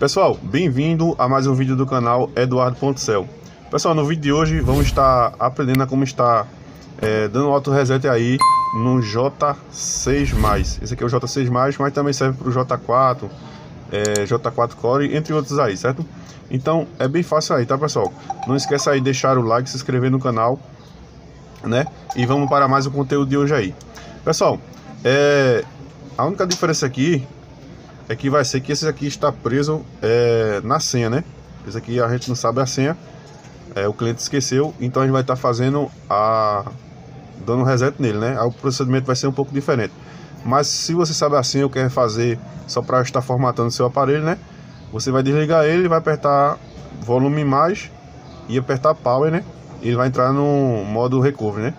Pessoal, bem-vindo a mais um vídeo do canal Eduardo.cel Pessoal, no vídeo de hoje vamos estar aprendendo a como estar é, dando auto reset aí no J6+. Esse aqui é o J6+, mas também serve para o J4, é, J4 Core, entre outros aí, certo? Então é bem fácil aí, tá pessoal? Não esqueça aí de deixar o like, se inscrever no canal, né? E vamos para mais um conteúdo de hoje aí. Pessoal, é, a única diferença aqui é que vai ser que esse aqui está preso é, na senha, né? Esse aqui a gente não sabe a senha, é, o cliente esqueceu, então a gente vai estar tá fazendo a dando um reset nele, né? O procedimento vai ser um pouco diferente. Mas se você sabe a senha, eu quero fazer só para estar formatando seu aparelho, né? Você vai desligar ele, vai apertar volume mais e apertar power, né? Ele vai entrar no modo recovery, né?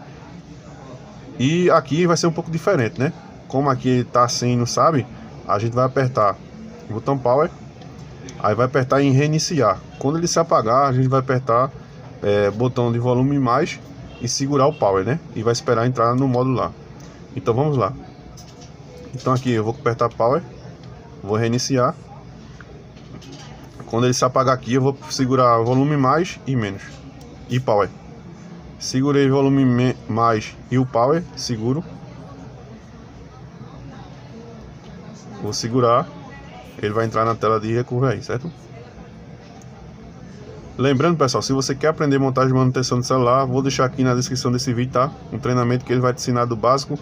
E aqui vai ser um pouco diferente, né? Como aqui tá assim, não sabe? A gente vai apertar o botão power, aí vai apertar em reiniciar. Quando ele se apagar, a gente vai apertar é, botão de volume mais e segurar o power, né? E vai esperar entrar no modo lá. Então vamos lá. Então aqui eu vou apertar power, vou reiniciar. Quando ele se apagar aqui, eu vou segurar volume mais e menos e power. Segurei volume mais e o power, seguro. Vou segurar. Ele vai entrar na tela de recovery aí, certo? Lembrando, pessoal, se você quer aprender montagem e manutenção de celular, vou deixar aqui na descrição desse vídeo, tá? Um treinamento que ele vai te ensinar do básico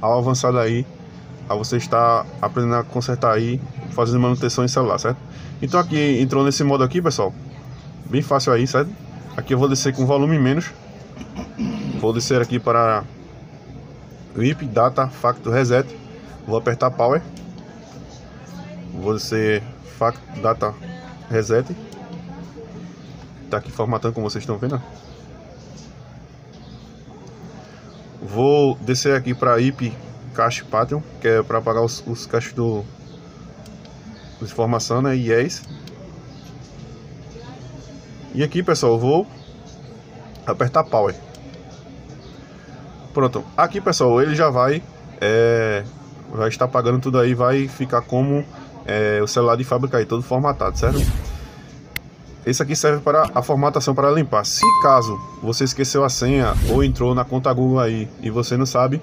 ao avançado aí, a você estar aprendendo a consertar aí, fazendo manutenção em celular, certo? Então aqui, entrou nesse modo aqui, pessoal, bem fácil aí, certo? Aqui eu vou descer com volume menos, vou descer aqui para VIP Data Factor Reset, vou apertar Power você fact data reset. Tá aqui formatando como vocês estão vendo. Vou descer aqui para IP cache Patreon que é para pagar os, os caches do de informação né yes e aqui pessoal vou apertar power pronto. Aqui pessoal ele já vai é, vai estar pagando tudo aí vai ficar como é, o celular de fábrica aí todo formatado, certo? Esse aqui serve para a formatação para limpar. Se caso você esqueceu a senha ou entrou na conta Google aí e você não sabe,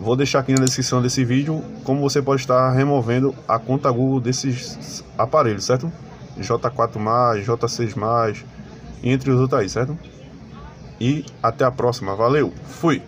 vou deixar aqui na descrição desse vídeo como você pode estar removendo a conta Google desses aparelhos, certo? J4+, J6+, entre os outros aí, certo? E até a próxima. Valeu, fui!